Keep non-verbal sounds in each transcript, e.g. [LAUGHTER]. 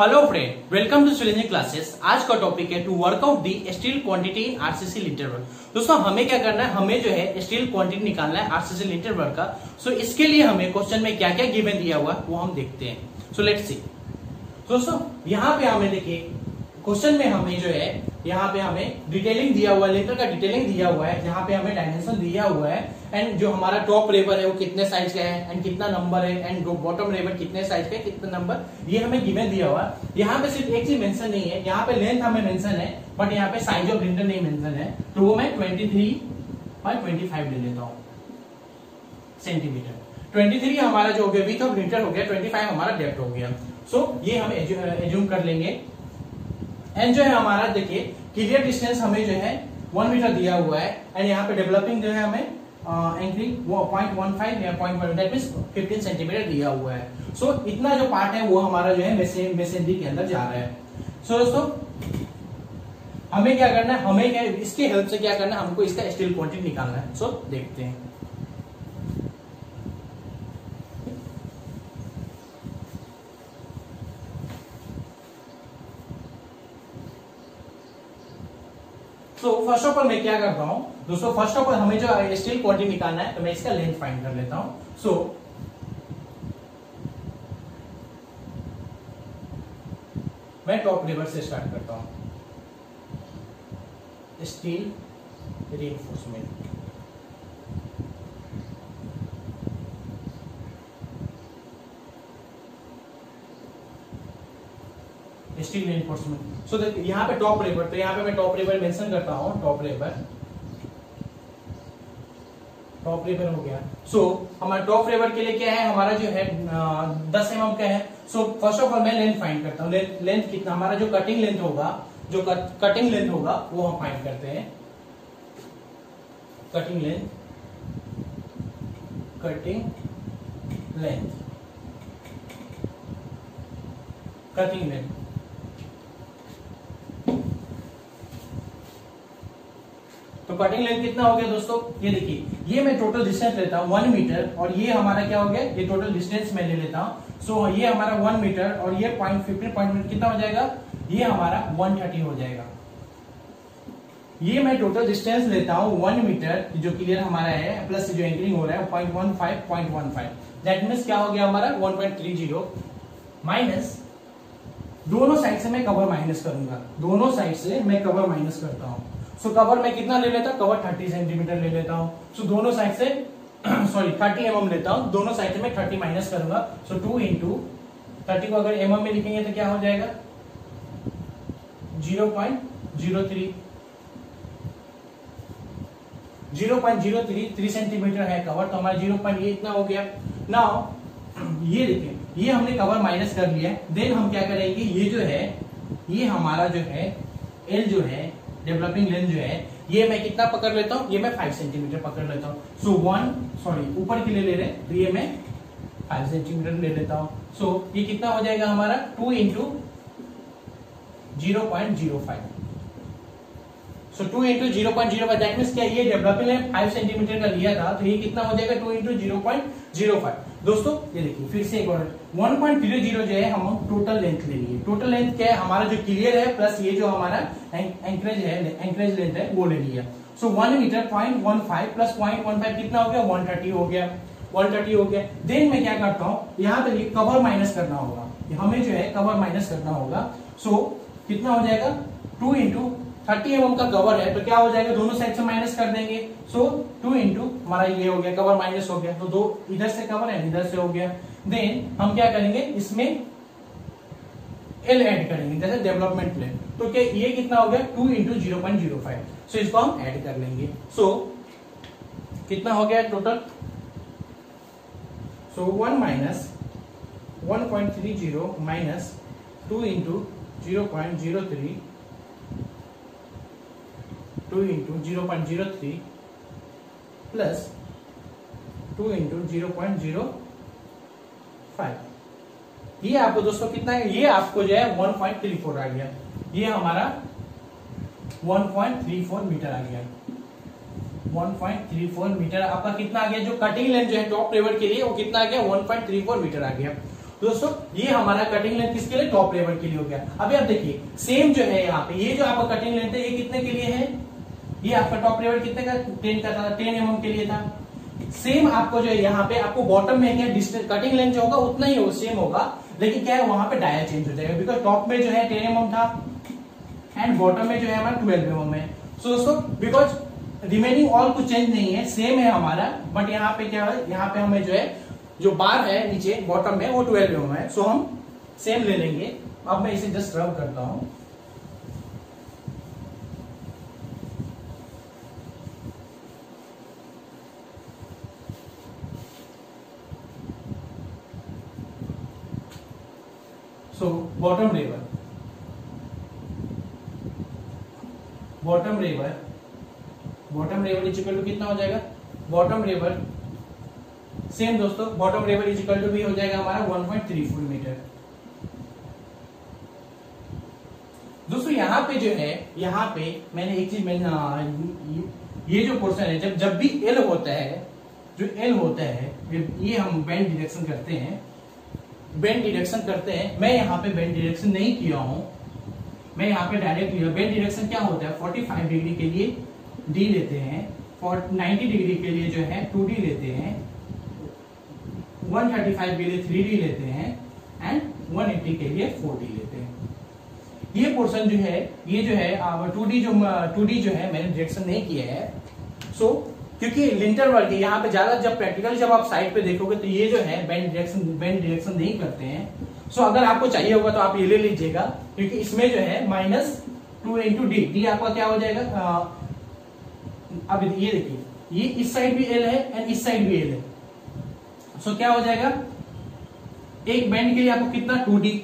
Hello friend welcome to swilling classes आज का topic है to work out the steel quantity in RCC lintel work दोस्तों हमें क्या करना है? हमें जो है स्टील क्वांटिटी निकालना है आरसीसी लीटर वर्क का. सो so, इसके लिए हमें क्वेश्चन में क्या क्या गिवन दिया हुआ वो हम देखते हैं. सो लेट सी दोस्तों यहाँ पे हमें देखिए क्वेश्चन में हमें जो है यहाँ पे हमें डिटेलिंग दिया हुआ है लेटर का डिटेलिंग दिया हुआ है जहाँ पे हमें डायमेंशन दिया हुआ है एंड जो हमारा टॉप रेबर है वो कितने साइज़ का है एंड कितना नंबर है एंड बॉटम रेबर कितने साइज़ का है कितना नंबर ये हमें गिवन दिया हुआ है। यहाँ पे सिर्फ़ एक चीज़ मेंशन नहीं है यहाँ पे लेंथ हमें मेंशन है बट यहाँ पे साइज़ ऑफ़ लिंटर नहीं मेंशन है तो वो मैं twenty three by twenty five ले लेता हूँ सेंटीमीटर 23 हमारा जो हो गया विथ ऑफ़ लिंटर हो गया 25 हमारा डेप्थ हो गया। सो so, ये हम एज्यूम कर लेंगे। एंड जो है हमारा देखिए क्लियर डिस्टेंस हमें जो है वन मीटर दिया हुआ है। एंड यहाँ पे डेवलपिंग जो है हमें एंकरिंग वो पॉइंट वन फाइव या point one that mean fifteen centimetre दिया हुआ है। सो so, इतना जो पार्ट है वो हमारा जो है मेसेंडरी के अंदर जा रहा है। सो so, दोस्तों हमें क्या करना है? हमें क्या इसके हेल्प से क्या करना है? हमको इसका स्टील क्वांटिटी निकालना है। सो so, देखते हैं। तो फ़र्स्ट ऑफ़ ऑल मैं क्या करता हूँ? दोस्तों फ़र्स्ट ऑफ़ ऑल हमें जो स्टील क्वांटिटी निकालना है तो मैं इसका लेंथ फाइंड कर लेता हूँ। सो so, मैं टॉप लेवल से स्टार्ट करता हूँ। Steel reinforcement steel reinforcement so देखिए यहाँ पे टॉप रेबर तो यहाँ पे मैं टॉप रेबर मेंशन करता हूँ टॉप रेबर टॉप रेबर हो गया. सो so, हमारा टॉप रेबर के लिए क्या है? हमारा जो है दस एम का है. सो फ़र्स्ट ऑफ़ ऑल मैं लेंथ फाइंड करता हूँ. लेंथ कितना? हमारा जो कटिंग लेंथ होगा जो कट, कटिंग लेंथ होगा वो हम फाइंड करते हैं. Cutting length cutting length cutting length तो कटिंग लेंथ कितना हो गया दोस्तों? ये देखिए ये मैं टोटल डिस्टेंस लेता हूँ वन मीटर और ये हमारा क्या हो गया? ये टोटल डिस्टेंस मैं ले लेता हूँ। सो so, ये हमारा वन मीटर और ये पॉइंट फिफ्टीन पॉइंट कितना हो जाएगा? ये हमारा वन थर्टी हो जाएगा। ये मैं टोटल डिस्टेंस लेता हूँ वन मीटर जो क्लियर हमारा है प्लस जो एंकरिंग हो रहा है point one five point one five that means क्या हो गया हमारा? One point three zero minus दोनों साइड से मैं कवर माइनस करूँगा। दोनों साइड से मैं कवर माइनस करता हूँ। सो कवर मैं कितना ले लेता? कवर थर्टी सेंटीमीटर ले लेता हूँ। सो दोनों साइड से सॉरी थर्टी एम लेता हूँ। दोनों साइड से मैं थर्टी माइनस करूँगा। सो टू इंटू थर्टी को अगर एम में लिखेंगे तो क्या हो जाएगा? Zero point zero three zero point zero three three centimetre है कवर तो हमारा ज़ीरो पॉइंट ये इतना हो गया। नाउ [CLEARS THROAT] ये देखिए ये हमने कवर माइनस कर लिया देन हम क्या करेंगे? ये जो है, ये हमारा जो है एल जो है डेवलपिंग लेंथ जो है ये मैं कितना पकड़ लेता हूँ? ये मैं फाइव सेंटीमीटर पकड़ लेता हूँ। सो वन सॉरी ऊपर के लिए ले रहे तो ये मैं फाइव सेंटीमीटर ले लेता हूँ। सो so, ये कितना हो जाएगा हमारा? Two into zero point zero five so two into zero point zero five that mean क्या ये डेवलपिंग लेंथ फाइव सेंटीमीटर का लिया था तो ये कितना हो जाएगा? Two into zero point zero five दोस्तों ये देखिए फिर से एक और वन पॉइंट ज़ीरो ज़ीरो जो है हम टोटल लेंथ ले लिए। टोटल लेंथ क्या है? हमारा जो क्लियर है प्लस ये जो हमारा एंकरेज है एंकरेज लेंथ है वो ले लिया। So one metre point one five plus point one five कितना हो गया? वन थर्टी हो गया। वन थर्टी हो गया। देन मैं क्या करता हूँ? यहाँ पे कवर माइनस करना होगा। हमें जो है कवर माइनस करना होगा। सो so, कितना हो जाएगा? टू इंटू थर्टी एम का कवर है तो क्या हो जाएगा? दोनों साइड से माइनस कर देंगे। सो टू इंटू हमारा ये हो गया कवर माइनस हो गया। तो दो इधर से कवर है इधर से हो गया। देन हम क्या करेंगे? इसमें एल ऐड करेंगे जैसे डेवलपमेंट प्लान तो क्या ये कितना हो गया? Two into zero point zero five so इसको हम ऐड कर लेंगे। सो so, कितना हो गया total so one minus one point three zero minus two into zero point zero three two into zero point zero three plus two into zero point zero five. ये आपको दोस्तों कितना है? ये आपको जो है वन पॉइंट थ्री फोर आ गया। ये हमारा one point three four metre आ गया। One point three four metre आपका कितना आ गया? जो कटिंग लेंथ जो है टॉप लेवल के लिए वो कितना आ गया? One point three four metre आ गया। दोस्तों, ये हमारा कटिंग लेंथ किसके लिए? टॉप लेवल के लिए हो गया। अभी आप देखिए सेम जो है यहाँ पे, ये जो आपका कटिंग लेंथ है, ये कितने के लिए है? ये आपका टॉप लेवल कितने का टेन का था? टेन एम के लिए था। सेम आपको जो है यहाँ पे, आपको बॉटम में क्या कटिंग लेंथ जो होगा, उतना ही होगा सेम होगा। लेकिन क्या है, वहाँ पे डायल चेंज हो जाएगा बिकॉज़ टॉप में जो है टेन एम था एंड बॉटम में जो है हमारा ट्वेल्व एम है। सो दोस्तों बिकॉज़ रिमेनिंग ऑल कुछ चेंज नहीं है सेम है हमारा बट यहाँ पे क्या है, यहाँ पे हमें जो है, जो बार है नीचे बॉटम में, वो ट्वेल्व एम है। सो हम सेम ले लेंगे। अब मैं इसे जस्ट रब करता हूँ so bottom level bottom level bottom level is equal to कितना हो जाएगा? बॉटम लेवल सेम दोस्तों bottom level is equal to भी हो जाएगा हमारा 1.34 मीटर दोस्तों, यहाँ पे जो है, यहाँ पे मैंने एक चीज़ मैंने ये जो पोर्शन है, जब जब भी एल होता है, जो एल होता है, ये हम बेंड डिरेक्शन करते हैं बेंड डिरेक्शन करते हैं। मैं यहाँ पे बेंड डिरेक्शन नहीं किया हूँ। मैं यहाँ पे डायरेक्ट लिया बेंड डिरेक्शन क्या होता है? 45 डिग्री के लिए डी लेते हैं। 90 डिग्री के लिए जो है 2d लेते हैं। 135 के लिए 3d लेते हैं। एंड 180 के लिए 4d लेते हैं। ये पोर्शन जो है ये जो है टू डी जो टू डी जो है मैंने डिरेक्शन नहीं किया है। सो so, क्योंकि लिंटर वर्क यहाँ पे ज़्यादा जब प्रैक्टिकल जब आप साइड पे देखोगे तो ये जो है बैंड डायरेक्शन बैंड डायरेक्शन नहीं करते हैं। सो अगर आपको चाहिए होगा तो आप ये ले लीजिएगा, क्योंकि इसमें जो है minus two into D D आपका क्या हो जाएगा? अब ये देखिए, ये इस साइड भी एल है एंड इस साइड भी एल है। सो क्या हो जाएगा? एक बैंड के लिए आपको कितना? टू डी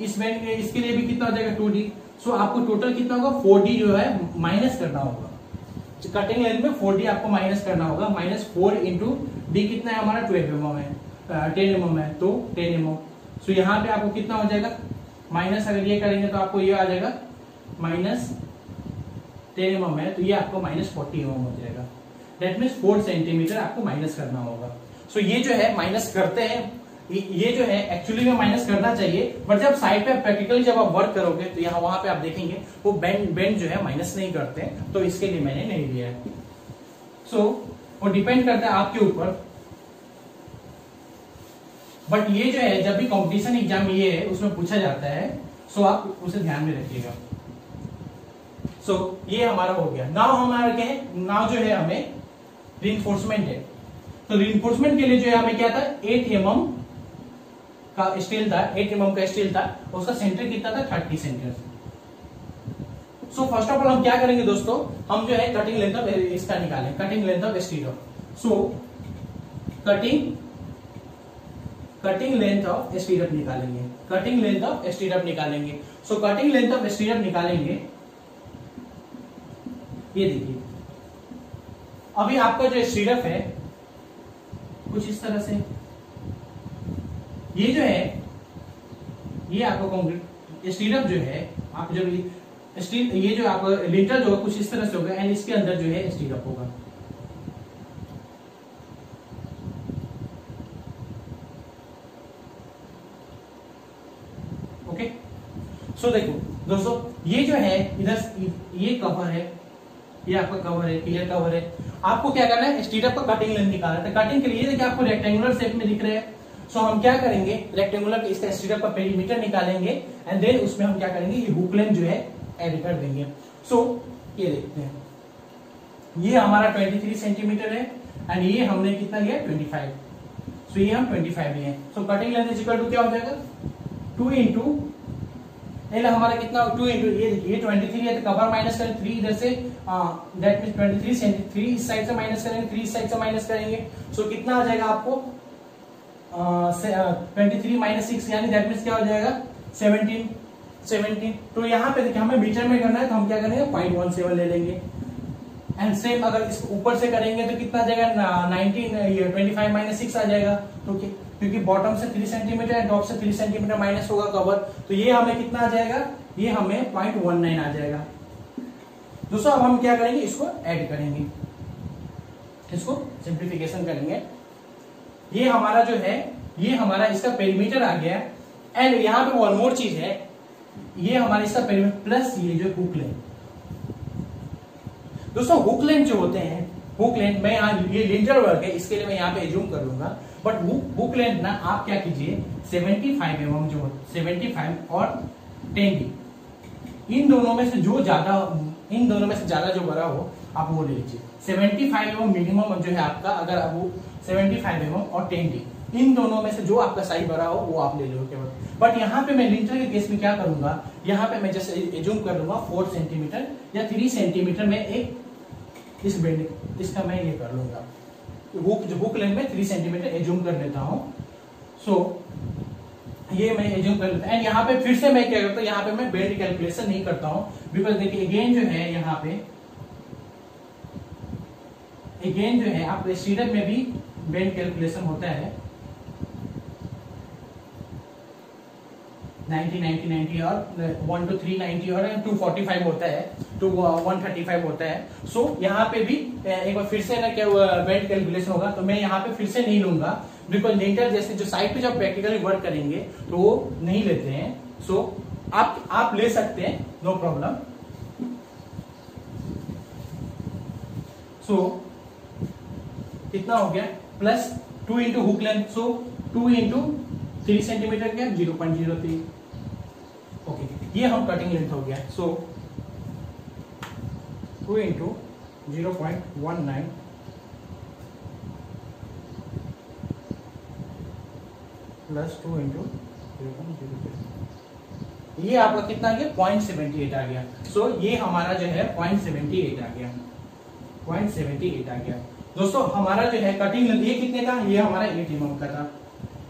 इस बैंड इसके लिए भी कितना हो जाएगा? टू डी सो आपको टोटल कितना होगा? फोर डी जो है माइनस करना होगा। कटिंग लेंथ में फोर डी आपको माइनस करना होगा। माइनस फोर इंटू डी कितना है हमारा? ट्वेल्व एम है। टेन एम है तो टेन एम सो यहाँ पे आपको कितना हो जाएगा? माइनस अगर ये करेंगे तो आपको ये आ जाएगा। माइनस टेन एम है तो ये आपको माइनस फोर्टी एम हो जाएगा। डेट मीन फोर सेंटीमीटर आपको माइनस करना होगा। सो so, ये जो है माइनस करते हैं। ये जो है एक्चुअली में माइनस करना चाहिए बट जब साइड पे प्रैक्टिकली जब आप वर्क करोगे तो यहाँ वहाँ पे आप देखेंगे वो बेंड बेंड जो है माइनस नहीं करते हैं तो इसके लिए मैंने नहीं लिया है। सो so, वो डिपेंड करता है आपके ऊपर। बट ये जो है जब भी कॉम्पिटिशन एग्ज़ाम ये है उसमें पूछा जाता है सो आप उसे ध्यान में रखिएगा। सो so, ये हमारा हो गया। नाव हमारा क्या है नाव जो है हमें रिइंफोर्समेंट है। तो रिइंफोर्समेंट के लिए जो है हमें क्या था? एट एम mm का स्टील था एट एम का स्टील था, उसका सेंटर कितना था? Thirty centre so first of all हम क्या करेंगे दोस्तों? हम जो है कटिंग लेंथ ऑफ़ इसका निकालें। Cutting length of steel so cutting cutting length of stirrup निकालेंगे। कटिंग लेंथ ऑफ़ स्टीरअप निकालेंगे। So cutting length of stirrup निकालेंगे। ये देखिए। अभी आपका जो स्टीरअप है, कुछ इस तरह से। ये जो है, ये आपका कॉन्क्रीट स्टीरअप जो है, आप जब स्टील ये जो आप लिंटर जो कुछ इस तरह से होगा एंड इसके अंदर जो है स्टीरअप होगा। ओके सो देखो, दोस्तों, ये जो है, इधर, ये कवर है, ये आपका कवर है क्लियर कवर है। आपको क्या करना है स्टीरअप का कटिंग लेंथ निकालना है। कटिंग के लिए देखिए, आपको रेक्टेंगुलर शेप में दिख रहे हैं। सो हम क्या करेंगे? रेक्टेंगुलर इसका स्टीरअप का पेरीमीटर निकालेंगे एंड देन उसमें हम क्या करेंगे? ये हुक लेंथ जो है ऐड कर देंगे। सो so, ये देखते हैं। ये हमारा 23 सेंटीमीटर है एंड ये हमने कितना लिया? 25 सो so, ये हम 25 लिए so cutting length is equal to क्या हो जाएगा? 2 इंटू हमारा कितना? टू इंटू ये देखिए ट्वेंटी थ्री है तो कवर माइनस करें थ्री इधर से। That mean twenty three centi three इस साइड से माइनस करेंगे थ्री इस साइड से माइनस करेंगे। सो so, कितना आ जाएगा आपको? ट्वेंटी थ्री माइनस सिक्स यानी दैट मीन क्या हो जाएगा? सेवनटीन सेवनटीन तो यहाँ पे देखिए, हमें मीटर में करना है तो हम क्या करेंगे? पॉइंट वन सेवन ले लेंगे। एंड सेम अगर इस ऊपर से करेंगे तो कितना जाएगा? Nineteen twenty five minus six आ जाएगा। तो क्योंकि बॉटम से थ्री सेंटीमीटर एंड टॉप से थ्री सेंटीमीटर माइनस होगा कवर तो ये हमें कितना आ जाएगा? ये हमें पॉइंट वन नाइन आ जाएगा। दोस्तों, अब हम क्या करेंगे? इसको ऐड करेंगे। इसको सिंप्लीफिकेशन करेंगे। ये हमारा जो है, ये हमारा इसका पेरीमीटर आ गया एंड यहाँ पे वन मोर चीज़ है, ये हमारा इसका पेरीमीटर प्लस ये जो हुक लेंथ दोस्तों हुक लेंथ जो होते हैं हुक लेंथ मैं यहाँ, ये लिंटर वर्क है, इसके लिए मैं यहाँ पे एज्यूम कर लूँगा। बट हुक लेंथ ना, आप क्या कीजिए 75 फाइव एम जो 75 और 10 डी इन दोनों में से जो ज़्यादा, इन दोनों में से ज़्यादा जो बड़ा हो, आप वो ले लीजिए। 75 फाइव एम मिनिमम जो है आपका अगर वो 75 फाइव एम और 10 डी इन दोनों में से जो आपका साइज़ बड़ा हो वो आप ले लो केवल बट यहाँ पे मैं लिंटर के केस में क्या करूँगा? यहाँ पे मैं जैसे एज्यूम कर लूँगा फोर सेंटीमीटर या थ्री सेंटीमीटर में एक इस बिल्डिंग इसका मैं ये कर लूँगा। जो हुक लेंथ में थ्री सेंटीमीटर एज्यूम कर लेता हूँ। सो so, ये मैं एज्यूम कर लेता एंड यहाँ पे फिर से मैं क्या करता हूँ यहाँ पे मैं बेल्ट कैलकुलेशन नहीं करता हूँ बिकॉज़ देखिए अगेन जो है यहाँ पे अगेन जो है आप स्टीरअप में भी बेंड कैलकुलेशन होता है। 90 90 90 और 1 टू 390 और 245 होता टू 135 होता सो so, यहाँ पे भी एक बार फिर से बेल्ट कैलकुलेशन होगा तो मैं फिर से नहीं लूँगा बिकॉज़ जैसे जो पे प्रैक्टिकली वर्क करेंगे तो वो नहीं लेते हैं। सो so, आप आप ले सकते हैं नो प्रॉब्लम सो कितना हो गया? Plus two into hook length so two into three centimetre क्या? Zero point zero three okay ये हम कटिंग लेंथ हो गया। So two into zero point one nine plus two into zero point zero three ये आपका कितना आ गया? पॉइंट सेवेंटी एट आ गया। सो so, ये हमारा जो है पॉइंट सेवेंटी एट आ गया। पॉइंट आ गया। दोस्तों, हमारा जो है कटिंग लेंथ ये कितने का? ये हमारा एट एम का था।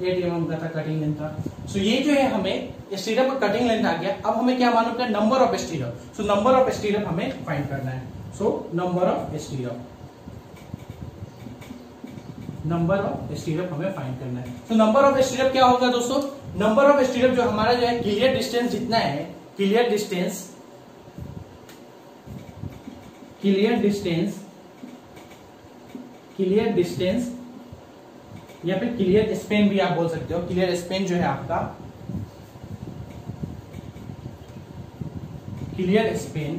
एट एम का था कटिंग लेंथ था। सो ये जो है हमें स्टीरअप का कटिंग लेंथ आ गया। अब हमें क्या मालूम करना number of stirrup so number of stirrup हमें फाइंड करना है। So number of stirrup number of stirrup हमें फाइंड करना है। तो नंबर ऑफ़ स्टीरअप क्या होगा दोस्तों? नंबर ऑफ़ स्टीरअप जो हमारा जो है क्लियर डिस्टेंस जितना है clear distance clear distance clear distance या फिर क्लियर स्पेन भी आप बोल सकते हो। क्लियर स्पेन जो है आपका clear span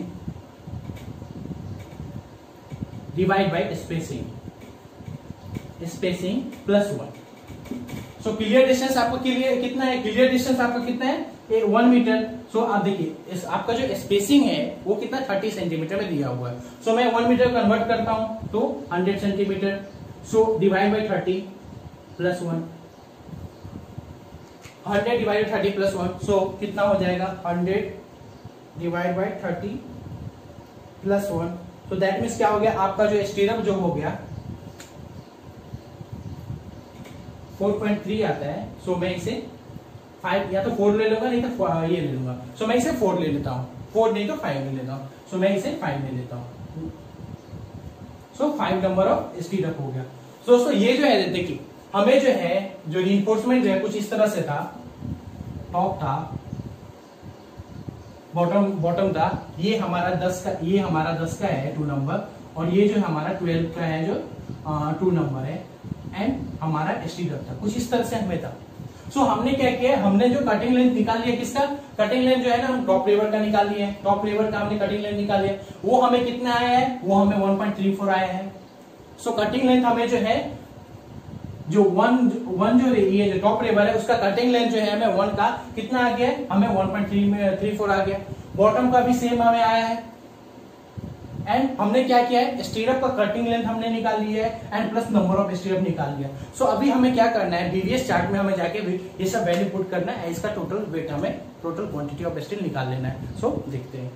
divide by spacing spacing plus one so clear distance आपको क्लियर कितना है? क्लियर डिस्टेंस आपका कितना है? वन मीटर सो आप देखिए आपका जो स्पेसिंग है वो कितना थर्टी सेंटीमीटर में दिया हुआ है। सो so, मैं वन मीटर कन्वर्ट करता हूँ। तो hundred centimetre. So divide by thirty plus one hundred divide thirty plus one so कितना हो जाएगा? Hundred divide by thirty plus one तो दैट मीन्स क्या हो गया? आपका जो स्टीरम जो हो गया 4.3 आता है। सो मैं इसे फाइव या तो फोर ले लूँगा, नहीं तो ये ले लूँगा। सो मैं इसे फोर ले लेता हूँ। फोर नहीं तो फाइव ले लेता हूँ। सो मैं इसे फाइव ले लेता हूँ। So five number of stirrup हो गया। सो दोस्तों ये जो है, देखिए, हमें जो है, जो रिइंफोर्समेंट है, कुछ इस तरह से था। टॉप था। बॉटम बॉटम था। ये हमारा दस का, ये हमारा दस का है टू नंबर और ये जो हमारा ट्वेल्व का है, जो टू नंबर है। एंड हमारा एस टी था। कुछ इस तरह से हमें था। सो हमने क्या किया? हमने जो कटिंग लेंथ निकाल लिया किसका? कटिंग लेंथ जो है ना, हम टॉप लेवल का निकाल लिया टॉप लेवर का हमने कटिंग लेंथ निकाल लिया वो हमें कितना आया है? वो हमें 1.34 आया है। सो कटिंग लेंथ हमें जो है, जो वन वन जो ये जो टॉप लेवर है, उसका कटिंग लेंथ जो है हमें वन का कितना आ गया हमें वन पॉइंट थ्री फोर आ गया बॉटम का भी सेम हमें आया है। एंड हमने क्या किया है? स्टीरअप का कटिंग लेंथ हमने निकाल लिया है and plus number of stirrup निकाल लिया। सो so, अभी हमें क्या करना है? बीवीएस चार्ट में हमें जाके भी ये सब वैल्यू पुट करना है इसका टोटल वेट हमें टोटल क्वांटिटी ऑफ़ स्टील निकाल लेना है। सो so, देखते हैं।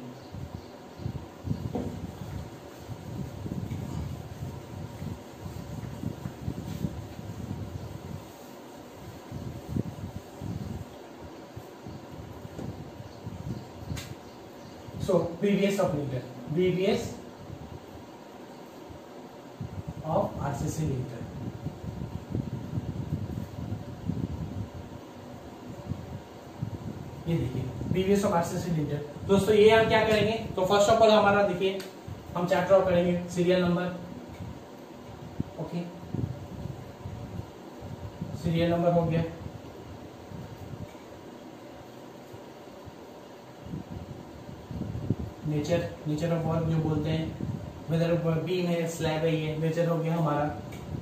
So BVS of liter, BVS of RCC liter. ये देखिए बीवीएस ऑफ़ आरसीसी लीटर दोस्तों, ये हम क्या करेंगे? तो फ़र्स्ट ऑफ़ ऑल हमारा देखिए, हम चैट ड्रॉ करेंगे serial number okay serial number हो गया। नेचर नेचर ऑफ़ वर्क जो बोलते हैं वेदर बीम है स्लैब है, ये नेचर हो गया हमारा।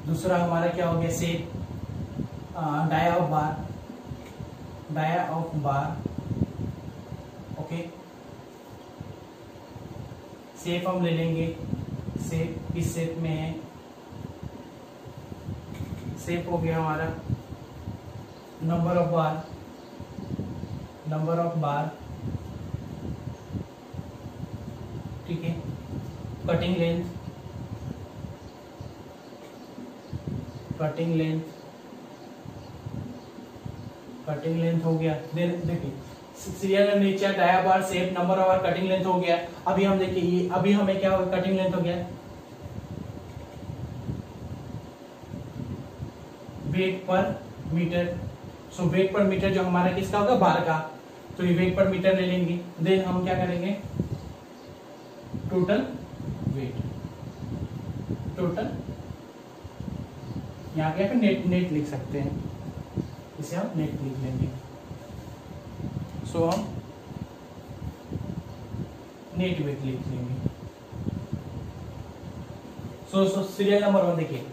दूसरा हमारा क्या हो गया shape dia of bar dia of bar okay shape हम ले लेंगे। सेप किस सेप में है? सेप हो गया हमारा। Number of bar number of bar ठीक है? Cutting length cutting length cutting length हो गया। देखिए सीरियल नीचे dia bar shape number of cutting length हो गया। अभी हम देखिए, ये अभी हमें क्या होगा कटिंग लेंथ हो गया। Weight per metre so weight per metre जो हमारा किसका होगा? बार का। तो ये वेट पर मीटर ले लेंगे। देन हम क्या करेंगे? टोटल टोटल यहाँ क्या नेट नेट लिख सकते हैं। इसे हम नेट लिख लेंगे। सो हम नेट वेट लिख लेंगे। So so serial number one देखिए।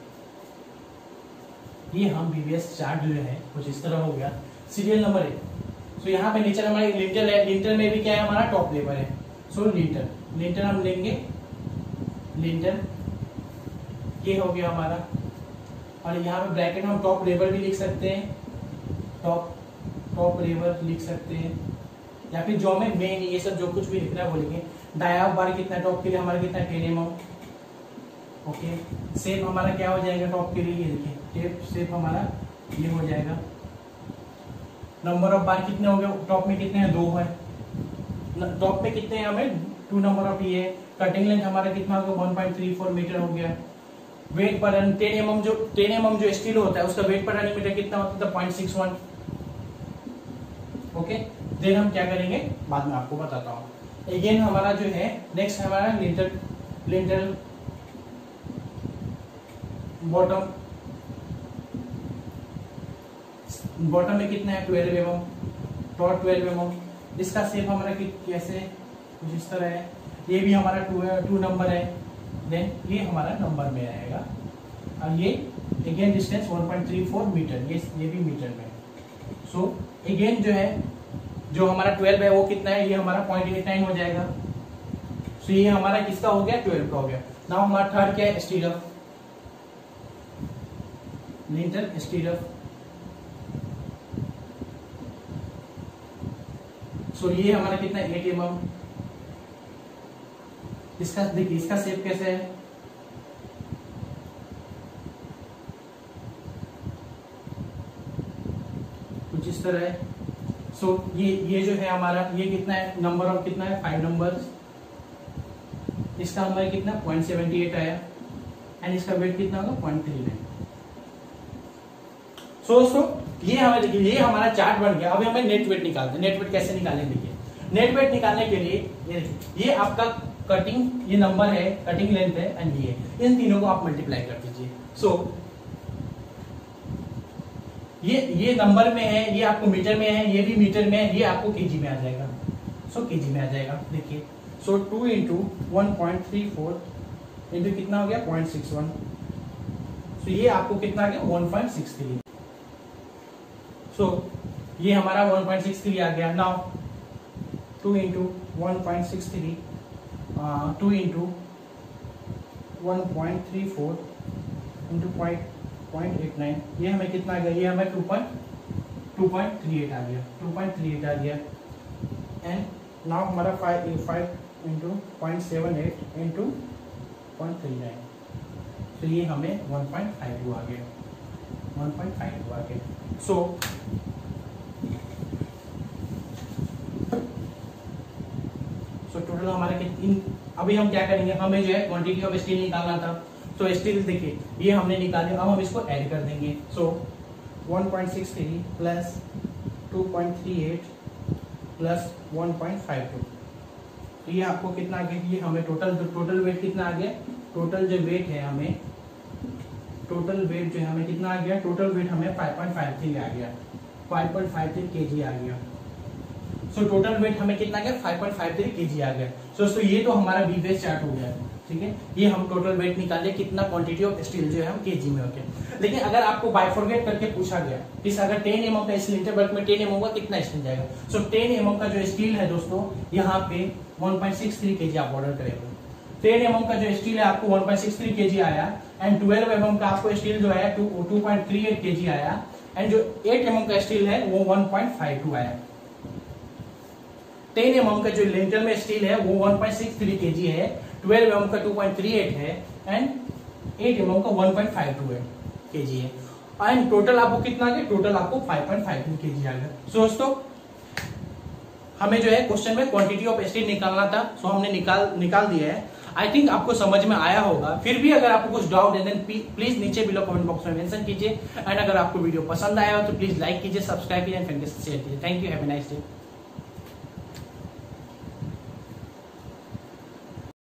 ये हम बीबीएस चार्ट जो है, कुछ इस तरह हो गया। सीरियल नंबर है सो यहाँ पे नीचे हमारे लिंटर है। लिंटर में भी क्या है? हमारा टॉप लेवल है। सो लिंटर लिंटर हम लेंगे। लिंटर ये हो गया हमारा। और यहाँ पे ब्रैकेट हम टॉप लेवल भी लिख सकते हैं। टॉप टॉप लेवल लिख सकते हैं। या फिर जो में मेन ये सब जो कुछ भी लिखना है वो लिखें। डाया बार कितना टॉप के लिए, हमारा कितना टेन एम ओके सेप हमारा क्या हो जाएगा टॉप के लिए, ये देखिए टेप सेप हमारा ये हो जाएगा। नंबर ऑफ़ बार कितने हो गए? टॉप में कितने हैं? दो है। टॉप पे कितने हैं हमें? टू नंबर ऑफ़ ये कटिंग लेंथ हमारा कितना हो गया? One point three four metre हो गया। Weight per run ten M जो टेन एम जो स्टील होता है, उसका वेट पर रनिंग मीटर कितना होता है point six one okay then हम क्या करेंगे? बाद में आपको बताता हूँ। अगेन हमारा जो है नेक्स्ट हमारा लिंटर लिंटर बॉटम बॉटम में कितना है? ट्वेल्व एम टॉट ट्वेल्व एम इसका सेप हमारा कैसे? कुछ इस तरह है। ये भी हमारा टू टू नंबर है। देन ये हमारा नंबर में आएगा। और ये अगेन डिस्टेंस 1.34 मीटर ये ये भी मीटर में सो so, अगेन जो है जो हमारा 12 है वो कितना है? ये हमारा पॉइंट एट नाइन हो जाएगा। सो so, ये हमारा किसका हो गया? 12 का हो गया। नाउ हमारा थर्ड क्या है? स्टीरअप लिंटर स्टीरअप सो ये हमारा कितना? एट एम mm इसका देखिए इसका शेप कैसे है? कुछ इस तरह है। सो so, ये ये जो है हमारा ये कितना है? नंबर ऑफ़ कितना है? फाइव नंबर इसका हमारा कितना? पॉइंट सेवेंटी एट आया। एंड इसका वेट कितना होगा? Point three nine so so ये हमें देखिए ये हमारा चार्ट बन गया। अभी हमें नेट वेट निकालते हैं। नेट वेट कैसे निकालेंगे नेट वेट निकालने के लिए ये ये आपका कटिंग ये नंबर है कटिंग लेंथ है एंड ये इन तीनों को आप मल्टीप्लाई कर दीजिए। सो so, ये ये नंबर में है ये आपको मीटर में है ये भी मीटर में है ये आपको केजी में आ जाएगा। सो so, केजी में आ जाएगा देखिए। So two into one point three four into कितना हो गया? पॉइंट सिक्स वन सो ये आपको कितना आ गया? One point six three so ये हमारा वन पॉइंट सिक्स थ्री आ गया। Now two into one point six three two into one point three four into point point eight nine ये हमें कितना आ गया? ये हमें two point two point three eight आ गया। टू पॉइंट थ्री एट आ गया। एंड नाउ हमारा five five into point seven eight into point three nine तो ये हमें वन पॉइंट फाइव टू आ गया। वन पॉइंट फाइव टू आ गया। सो सो टोटल हमारे इन अभी हम क्या करेंगे? हमें जो है क्वांटिटी ऑफ़ स्टील निकालना था। तो स्टील देखिए ये हमने निकाले अब हम इसको ऐड कर देंगे। सो so, 1.63 प्लस 2.38 प्लस 1.52 तो ये आपको कितना आ गया? ये हमें टोटल टोटल वेट कितना आ गया? टोटल जो वेट है हमें टोटल वेट जो है हमें कितना आ गया? टोटल वेट हमें 5.53 आ गया। 5.53 केजी आ गया। सो टोटल वेट हमें कितना गया? 5.53 केजी आ गया। सो दोस्तों ये तो हमारा बीवेज चार्ट हो गया। ठीक है? ये हम टोटल वेट निकाले कितना क्वांटिटी ऑफ़ स्टील जो है हम केजी में होके। लेकिन अगर आपको बाइफोर्गेट करके पूछा गया इस अगर 10 एम का स्टील इंटरवल में 10 एम का कितना स्टील जाएगा? सो so, 10 एम का जो स्टील है दोस्तों यहाँ पे 1.63 केजी आप ऑर्डर करेंगे। टेन एम का जो स्टील है आपको 1.63 केजी आया एंड 12 एम का आपको स्टील जो है 2.38 केजी आया एंड जो 8 एम का स्टील है वो 1.52 आया। 10 एम का जो लेंटर में स्टील है, वो 1.63 केजी है 12 एम का 2.38 है एंड 8 एम का 1.52 है, केजी है। एंड टोटल आपको कितना आ गया? टोटल आपको 5.52 केजी आ गया। सो दोस्तों, हमें जो है क्वेश्चन में क्वांटिटी ऑफ़ स्टील निकालना था सो हमने निकाल निकाल दिया है। आई थिंक आपको समझ में आया होगा। फिर भी अगर आपको कुछ डाउट है देन प्लीज़ नीचे बिलो कमेंट बॉक्स में मेंशन कीजिए। एंड अगर आपको वीडियो पसंद आया हो तो प्लीज़ लाइक कीजिए सब्सक्राइब कीजिए एंड शेयर कीजिए। Thank you have a nice day